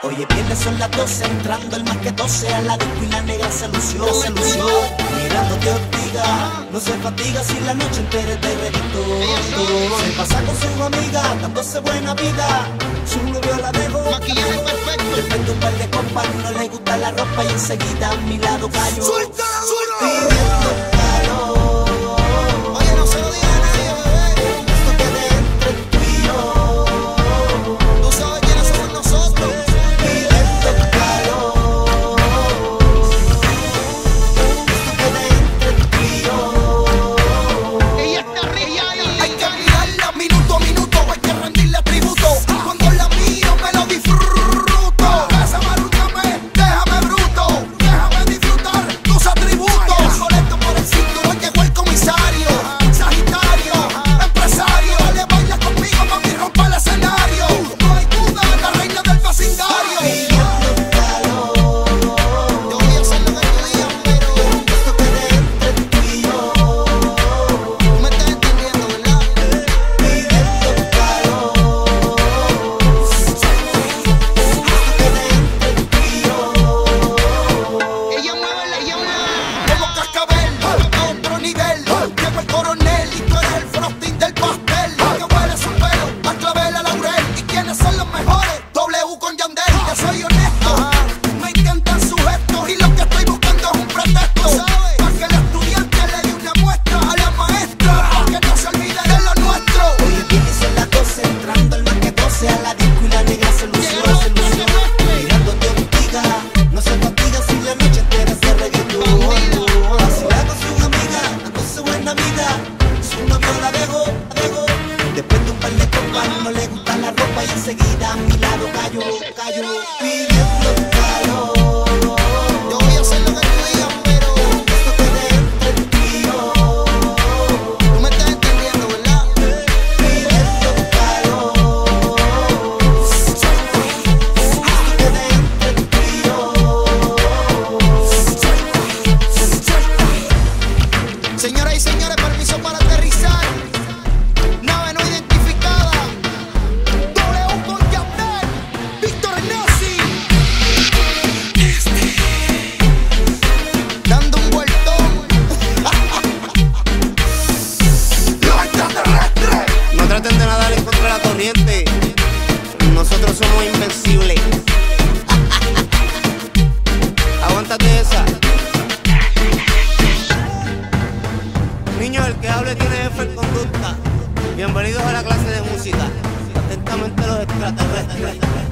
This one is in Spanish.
Oye, viernes son las 12, entrando el más que 12 a la disco y la negra se lució, se lució. Mirándote ortiga, no se fatiga si la noche entera te reventó. Se pasa con sus amigas, dándose buena vida. Su novio la dejó, maquillaje perfecto. Perfecto un par de compas, no le gusta la ropa y enseguida a mi lado cayó. ¡Suelta, suelta! caiu, caiu, filho. Víctor Nazi. Este. Dando un vueltón. Los extraterrestres. No traten de nadar en contra de la corriente. Nosotros somos invencibles. Aguántate esa. Niños, el que hable tiene jefe en conducta. Bienvenidos a la clase de música. Atentamente los extraterrestres.